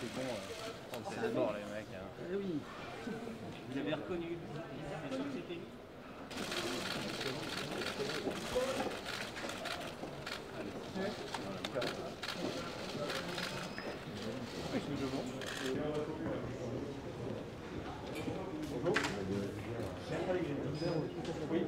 c'est bon, c'est mort les mecs. Hein. Oui. Vous avez reconnu. C'était lui. Oui,